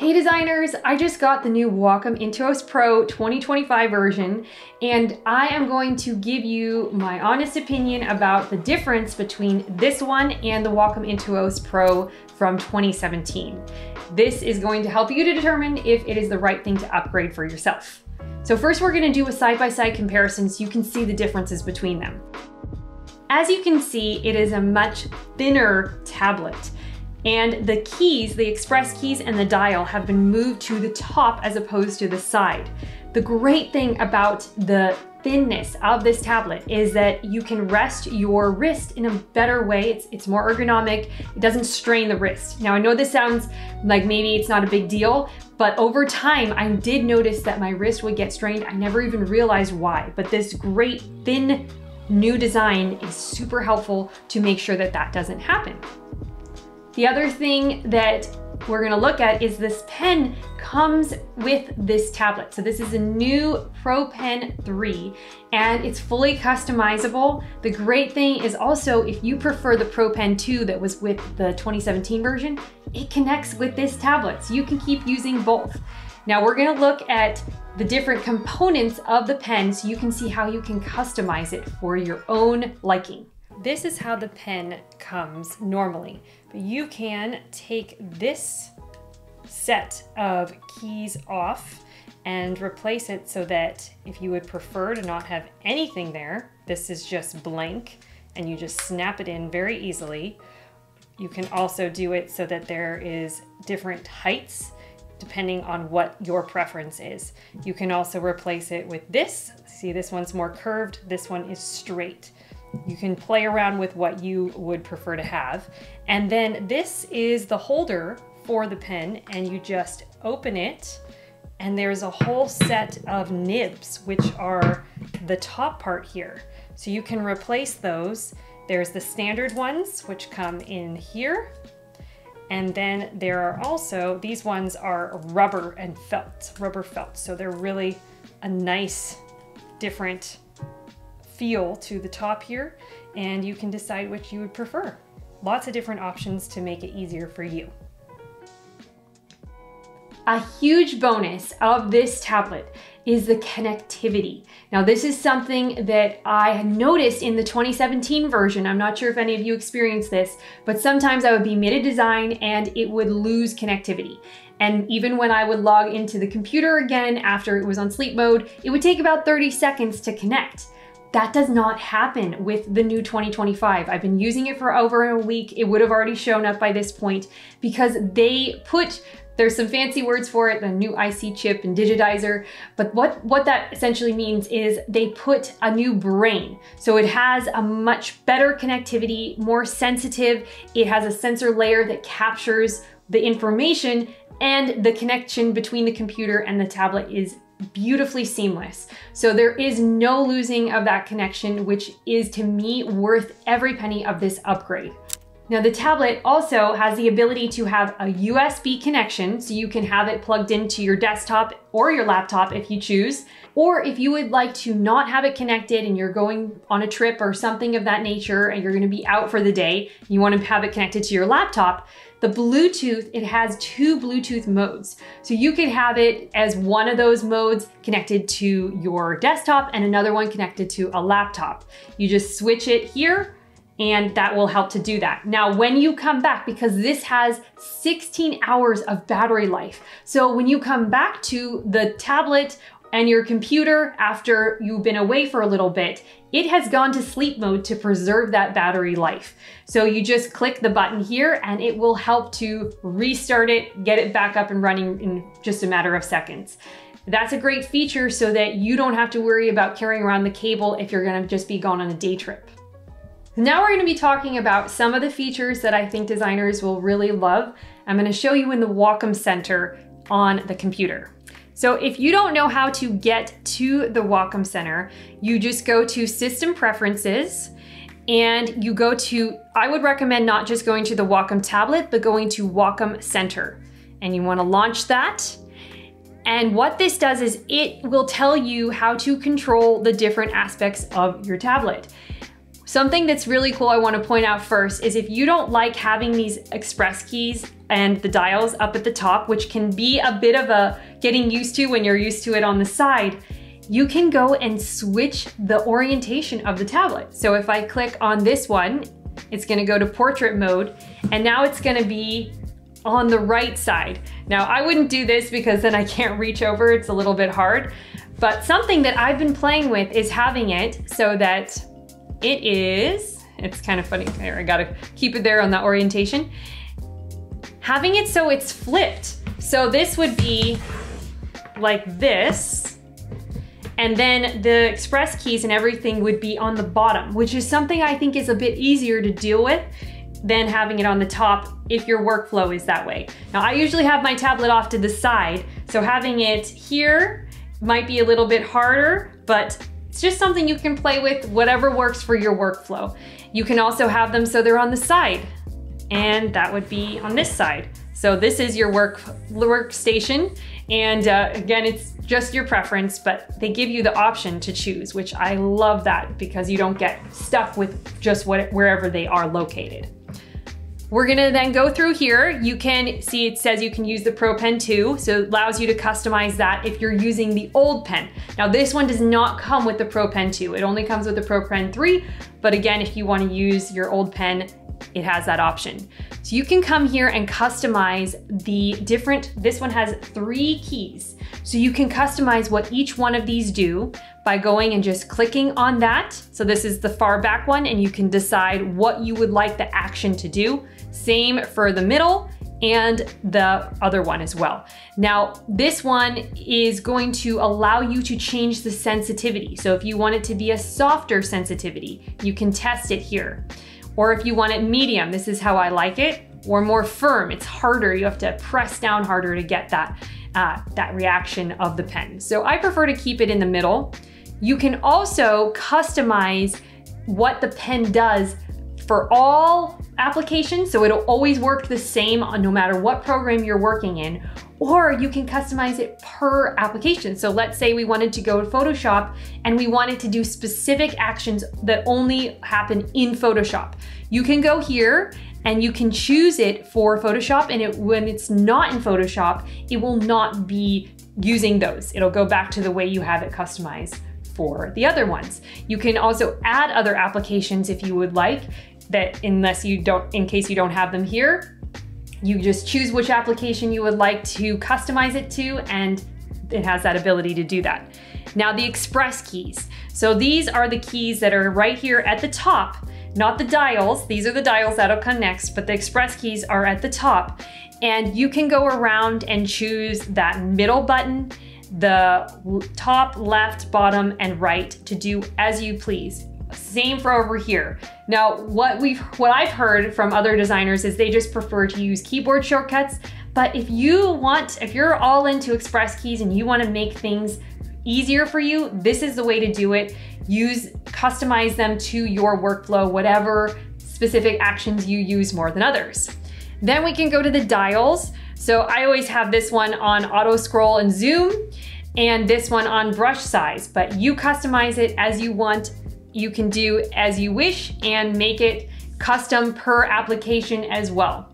Hey designers, I just got the new Wacom Intuos Pro 2025 version, and I am going to give you my honest opinion about the difference between this one and the Wacom Intuos Pro from 2017. This is going to help you to determine if it is the right thing to upgrade for yourself. So first we're gonna do a side-by-side -side comparison so you can see the differences between them. As you can see, it is a much thinner tablet. And the keys, the express keys and the dial have been moved to the top as opposed to the side. The great thing about the thinness of this tablet is that you can rest your wrist in a better way. It's, it's more ergonomic. It doesn't strain the wrist. Now I know this sounds like maybe it's not a big deal, but over time I did notice that my wrist would get strained. I never even realized why, but this great thin new design is super helpful to make sure that that doesn't happen. The other thing that we're gonna look at is this pen comes with this tablet. So this is a new Pro Pen 3 and it's fully customizable. The great thing is also if you prefer the Pro Pen 2 that was with the 2017 version, it connects with this tablet. So you can keep using both. Now we're gonna look at the different components of the pen so you can see how you can customize it for your own liking. This is how the pen comes normally, but you can take this set of keys off and replace it so that if you would prefer to not have anything there, this is just blank and you just snap it in very easily. You can also do it so that there is different heights depending on what your preference is. You can also replace it with this. See, this one's more curved, this one is straight. You can play around with what you would prefer to have. And then this is the holder for the pen and you just open it and there's a whole set of nibs, which are the top part here. So you can replace those. There's the standard ones, which come in here. And then there are also, these ones are rubber and felt, rubber felt. So they're really a nice, different feel to the top here and you can decide which you would prefer. Lots of different options to make it easier for you. A huge bonus of this tablet is the connectivity. Now this is something that I had noticed in the 2017 version. I'm not sure if any of you experienced this, but sometimes I would be mid-design and it would lose connectivity. And even when I would log into the computer again after it was on sleep mode, it would take about 30 seconds to connect. That does not happen with the new 2025. I've been using it for over a week. It would have already shown up by this point because they put there's some fancy words for it, the new IC chip and digitizer, but what, what that essentially means is they put a new brain. So it has a much better connectivity, more sensitive. It has a sensor layer that captures the information and the connection between the computer and the tablet is beautifully seamless. So there is no losing of that connection, which is to me worth every penny of this upgrade. Now the tablet also has the ability to have a USB connection, so you can have it plugged into your desktop or your laptop if you choose. Or if you would like to not have it connected and you're going on a trip or something of that nature and you're gonna be out for the day, you wanna have it connected to your laptop, the Bluetooth, it has two Bluetooth modes. So you could have it as one of those modes connected to your desktop and another one connected to a laptop. You just switch it here and that will help to do that. Now, when you come back, because this has 16 hours of battery life, so when you come back to the tablet and your computer after you've been away for a little bit, it has gone to sleep mode to preserve that battery life. So you just click the button here and it will help to restart it, get it back up and running in just a matter of seconds. That's a great feature so that you don't have to worry about carrying around the cable if you're gonna just be gone on a day trip. Now we're gonna be talking about some of the features that I think designers will really love. I'm gonna show you in the Wacom Center on the computer. So if you don't know how to get to the Wacom Center, you just go to System Preferences and you go to, I would recommend not just going to the Wacom tablet, but going to Wacom Center. And you wanna launch that. And what this does is it will tell you how to control the different aspects of your tablet. Something that's really cool I wanna point out first is if you don't like having these express keys and the dials up at the top, which can be a bit of a getting used to when you're used to it on the side, you can go and switch the orientation of the tablet. So if I click on this one, it's gonna go to portrait mode, and now it's gonna be on the right side. Now I wouldn't do this because then I can't reach over, it's a little bit hard, but something that I've been playing with is having it so that it is, it's kind of funny, there, I gotta keep it there on that orientation. Having it so it's flipped. So this would be like this, and then the express keys and everything would be on the bottom, which is something I think is a bit easier to deal with than having it on the top if your workflow is that way. Now I usually have my tablet off to the side, so having it here might be a little bit harder, but it's just something you can play with, whatever works for your workflow. You can also have them so they're on the side, and that would be on this side. So this is your work workstation, and uh, again, it's just your preference, but they give you the option to choose, which I love that because you don't get stuck with just what, wherever they are located. We're gonna then go through here. You can see it says you can use the Pro Pen 2, so it allows you to customize that if you're using the old pen. Now this one does not come with the Pro Pen 2. It only comes with the Pro Pen 3, but again, if you wanna use your old pen, it has that option. So you can come here and customize the different, this one has three keys. So you can customize what each one of these do by going and just clicking on that. So this is the far back one and you can decide what you would like the action to do. Same for the middle and the other one as well. Now, this one is going to allow you to change the sensitivity. So if you want it to be a softer sensitivity, you can test it here. Or if you want it medium, this is how I like it, or more firm, it's harder, you have to press down harder to get that, uh, that reaction of the pen. So I prefer to keep it in the middle. You can also customize what the pen does for all applications, so it'll always work the same no matter what program you're working in, or you can customize it per application. So let's say we wanted to go to Photoshop and we wanted to do specific actions that only happen in Photoshop. You can go here and you can choose it for Photoshop and it, when it's not in Photoshop, it will not be using those. It'll go back to the way you have it customized for the other ones. You can also add other applications if you would like that unless you don't, in case you don't have them here, you just choose which application you would like to customize it to and it has that ability to do that. Now the express keys. So these are the keys that are right here at the top, not the dials. These are the dials that'll come next, but the express keys are at the top. And you can go around and choose that middle button, the top, left, bottom, and right to do as you please. Same for over here. Now, what we've what I've heard from other designers is they just prefer to use keyboard shortcuts. But if you want, if you're all into express keys and you want to make things easier for you, this is the way to do it. Use, customize them to your workflow, whatever specific actions you use more than others. Then we can go to the dials. So I always have this one on auto scroll and zoom and this one on brush size, but you customize it as you want you can do as you wish and make it custom per application as well.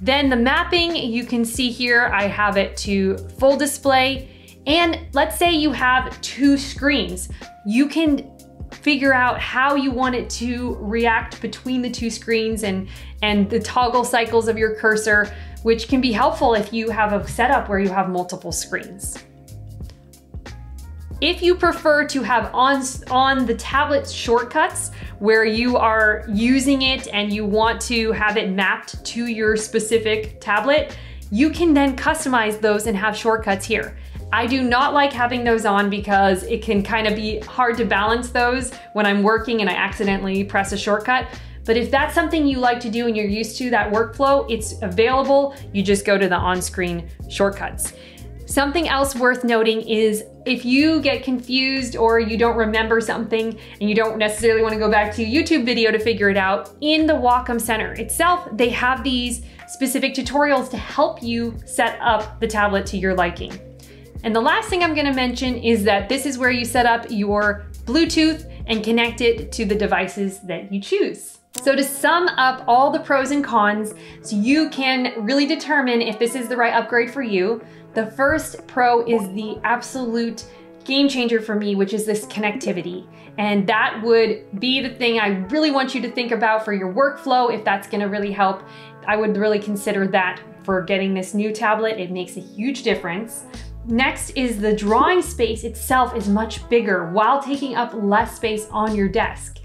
Then the mapping, you can see here, I have it to full display. And let's say you have two screens. You can figure out how you want it to react between the two screens and, and the toggle cycles of your cursor, which can be helpful if you have a setup where you have multiple screens. If you prefer to have on, on the tablet shortcuts where you are using it and you want to have it mapped to your specific tablet, you can then customize those and have shortcuts here. I do not like having those on because it can kind of be hard to balance those when I'm working and I accidentally press a shortcut. But if that's something you like to do and you're used to that workflow, it's available. You just go to the on-screen shortcuts. Something else worth noting is if you get confused or you don't remember something and you don't necessarily want to go back to a YouTube video to figure it out, in the Wacom Center itself, they have these specific tutorials to help you set up the tablet to your liking. And the last thing I'm gonna mention is that this is where you set up your Bluetooth and connect it to the devices that you choose. So to sum up all the pros and cons, so you can really determine if this is the right upgrade for you, the first pro is the absolute game changer for me, which is this connectivity. And that would be the thing I really want you to think about for your workflow, if that's gonna really help. I would really consider that for getting this new tablet. It makes a huge difference. Next is the drawing space itself is much bigger while taking up less space on your desk.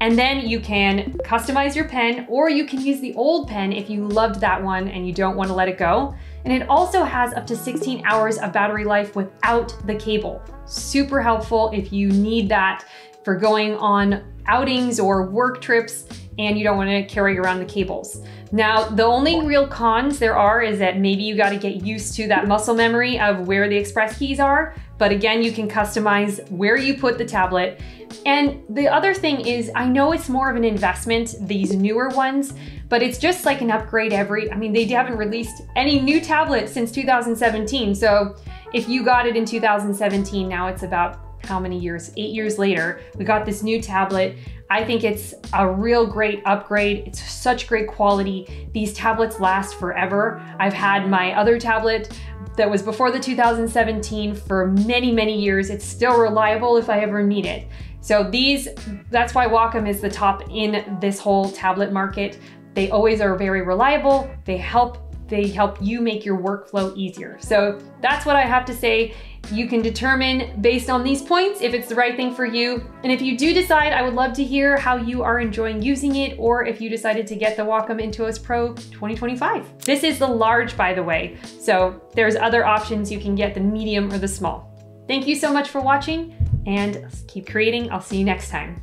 And then you can customize your pen or you can use the old pen if you loved that one and you don't want to let it go. And it also has up to 16 hours of battery life without the cable. Super helpful if you need that for going on outings or work trips and you don't want to carry around the cables. Now, the only real cons there are is that maybe you got to get used to that muscle memory of where the express keys are. But again, you can customize where you put the tablet. And the other thing is, I know it's more of an investment, these newer ones, but it's just like an upgrade every, I mean, they haven't released any new tablets since 2017. So if you got it in 2017, now it's about how many years, eight years later, we got this new tablet. I think it's a real great upgrade. It's such great quality. These tablets last forever. I've had my other tablet that was before the 2017 for many, many years. It's still reliable if I ever need it. So these, that's why Wacom is the top in this whole tablet market. They always are very reliable. They help they help you make your workflow easier. So that's what I have to say. You can determine based on these points if it's the right thing for you. And if you do decide, I would love to hear how you are enjoying using it or if you decided to get the Wacom Intuos Pro 2025. This is the large, by the way. So there's other options. You can get the medium or the small. Thank you so much for watching and keep creating. I'll see you next time.